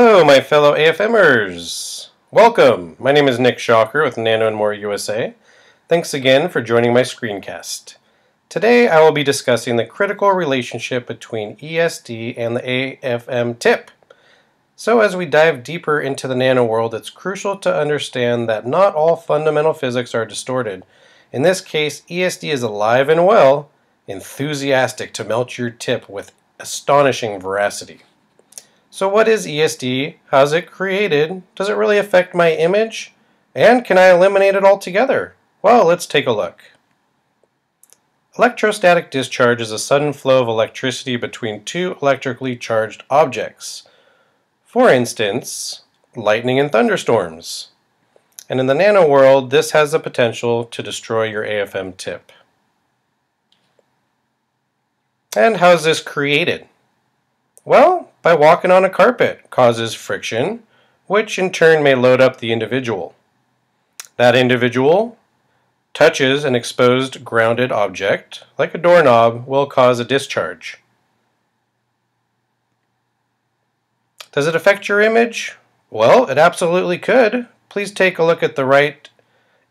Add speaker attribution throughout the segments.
Speaker 1: Hello, my fellow AFMers. Welcome. My name is Nick Schacher with Nano and More USA. Thanks again for joining my screencast. Today I will be discussing the critical relationship between ESD and the AFM tip. So as we dive deeper into the nano world, it's crucial to understand that not all fundamental physics are distorted. In this case, ESD is alive and well, enthusiastic to melt your tip with astonishing veracity. So what is ESD? How's it created? Does it really affect my image? And can I eliminate it altogether? Well, let's take a look. Electrostatic discharge is a sudden flow of electricity between two electrically charged objects. For instance, lightning and thunderstorms. And in the nano world, this has the potential to destroy your AFM tip. And how is this created? Well, by walking on a carpet causes friction, which in turn may load up the individual. That individual touches an exposed grounded object, like a doorknob, will cause a discharge. Does it affect your image? Well, it absolutely could. Please take a look at the right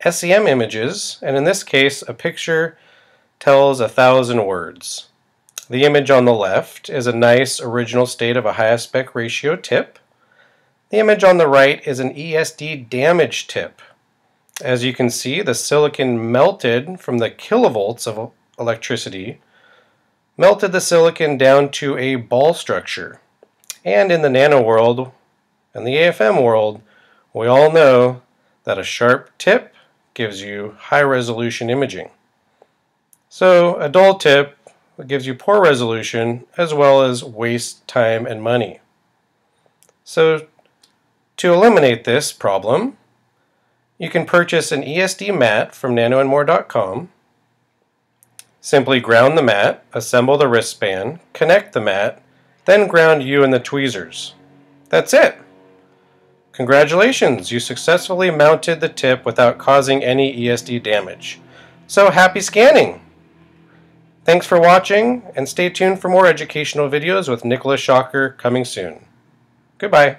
Speaker 1: SEM images, and in this case, a picture tells a thousand words. The image on the left is a nice original state of a high aspect ratio tip. The image on the right is an ESD damaged tip. As you can see, the silicon melted from the kilovolts of electricity, melted the silicon down to a ball structure. And in the nano world and the AFM world, we all know that a sharp tip gives you high resolution imaging. So a dull tip that gives you poor resolution as well as waste time and money. So to eliminate this problem, you can purchase an ESD mat from nanoandmore.com. Simply ground the mat, assemble the wristband, connect the mat, then ground you and the tweezers. That's it. Congratulations, you successfully mounted the tip without causing any ESD damage. So happy scanning! Thanks for watching, and stay tuned for more educational videos with Nicholas Schacher coming soon. Goodbye.